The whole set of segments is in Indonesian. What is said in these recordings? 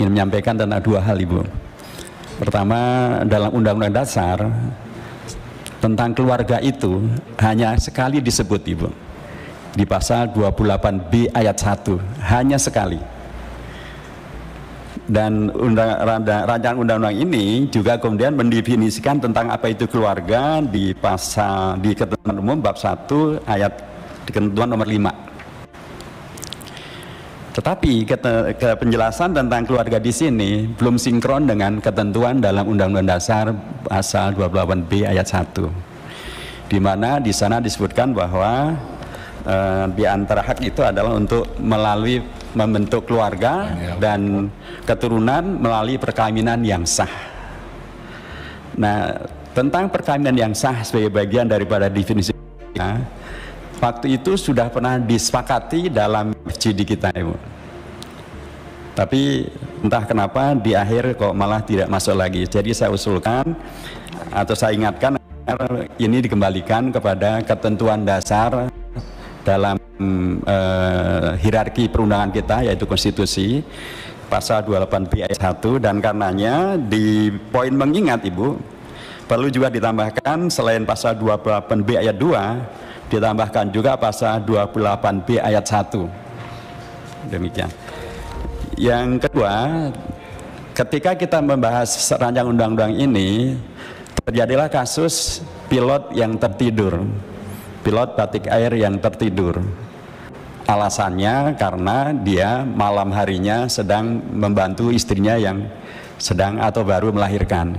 ingin menyampaikan tentang dua hal Ibu. Pertama, dalam Undang-Undang Dasar tentang keluarga itu hanya sekali disebut Ibu. Di pasal 28B ayat 1, hanya sekali. Dan undang, rancangan undang-undang ini juga kemudian mendefinisikan tentang apa itu keluarga di pasal di ketentuan umum bab 1 ayat di ketentuan nomor 5 tetapi ke penjelasan tentang keluarga di sini belum sinkron dengan ketentuan dalam Undang-Undang Dasar pasal 28B ayat 1. Di mana di sana disebutkan bahwa e, di antara hak itu adalah untuk melalui membentuk keluarga dan keturunan melalui perkawinan yang sah. Nah, tentang perkawinan yang sah sebagai bagian daripada definisi waktu itu sudah pernah disepakati dalam FGD kita Ibu. Tapi entah kenapa di akhir kok malah tidak masuk lagi. Jadi saya usulkan atau saya ingatkan ini dikembalikan kepada ketentuan dasar dalam uh, hierarki perundangan kita yaitu konstitusi pasal 28B ayat 1 dan karenanya di poin mengingat Ibu perlu juga ditambahkan selain pasal 28B ayat 2 ditambahkan juga pasal 28B ayat 1 demikian. Yang kedua ketika kita membahas rancangan undang-undang ini terjadilah kasus pilot yang tertidur. Pilot batik air yang tertidur. Alasannya karena dia malam harinya sedang membantu istrinya yang sedang atau baru melahirkan.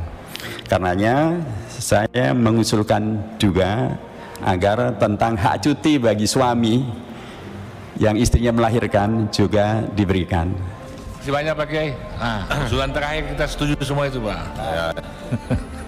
Karenanya saya mengusulkan juga agar tentang hak cuti bagi suami yang istrinya melahirkan juga diberikan. Terima kasih banyak Pak Kiai. Nah, usulan terakhir kita setuju semua itu Pak. Ya.